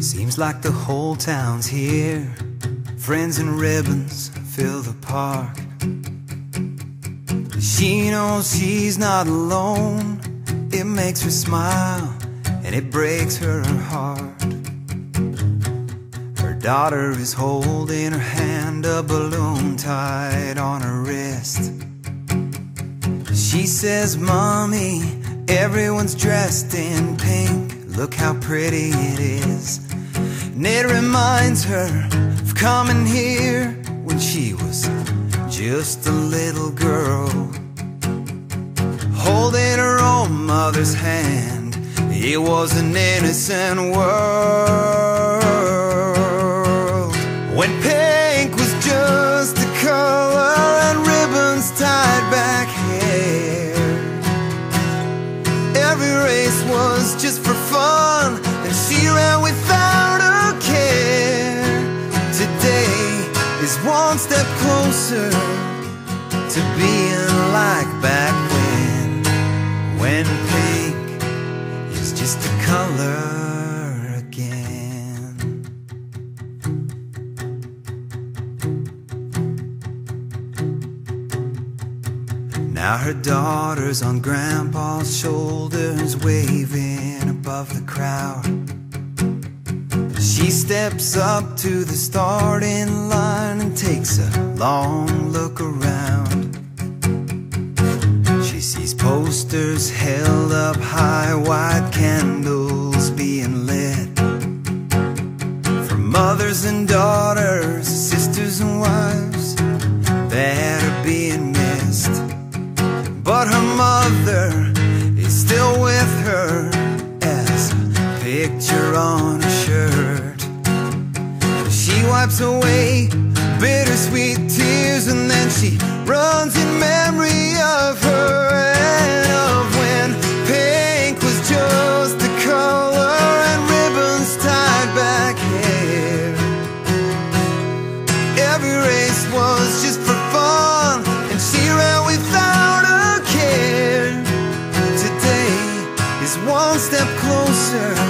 Seems like the whole town's here. Friends and ribbons fill the park. She knows she's not alone. It makes her smile and it breaks her heart. Her daughter is holding her hand, a balloon tied on her wrist. She says, Mommy, everyone's dressed in pink. Look how pretty it is. And it reminds her of coming here when she was just a little girl. Holding her own mother's hand. It was an innocent world. One step closer to being like back when, when pink is just a color again. Now her daughter's on grandpa's shoulders, waving above the crowd. She steps up to the starting line long look around. She sees posters held up high, white candles being lit. For mothers and daughters, sisters and wives that are being missed. But her mother is still with her as a picture on her shirt. She wipes away bittersweet tears and then she runs in memory of her and of when pink was just the color and ribbons tied back hair. Every race was just for fun and she ran without a care. Today is one step closer.